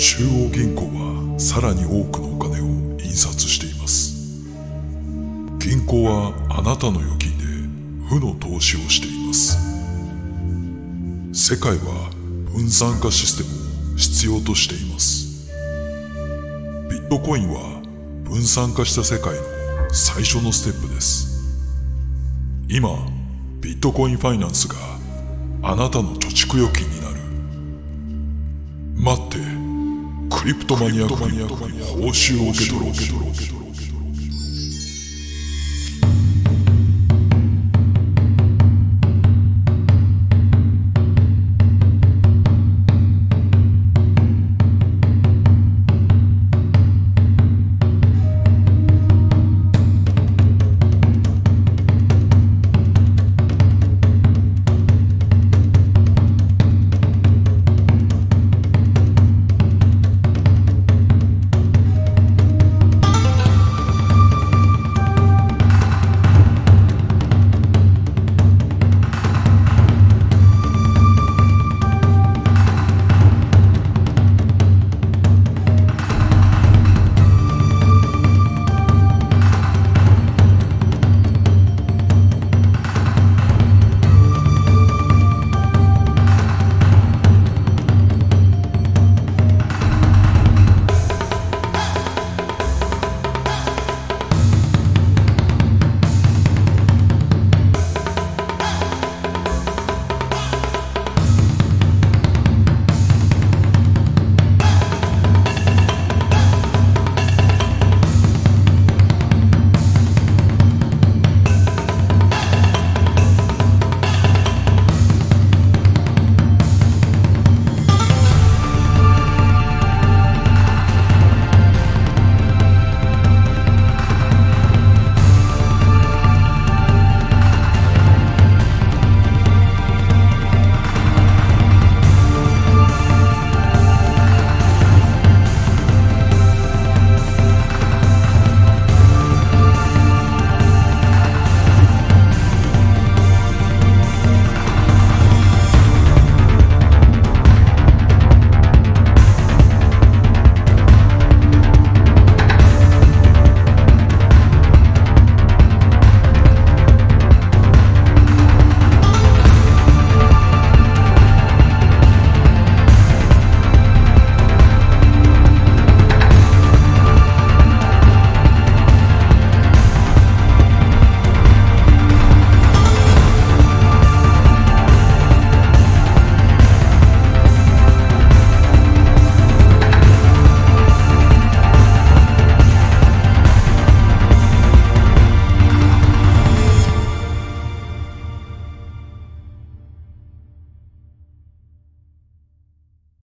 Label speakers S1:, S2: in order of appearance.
S1: 中央銀行はさらに多くのお金を印刷しています。銀行はあなたの預金で負の投資をしています。世界は分散化システムを必要としています。ビットコインは分散化した世界の最初のステップです。今ビットコインファイナンスがあなたの貯蓄預金になる。待って。クリプトマニアックに報酬を受け取ろう。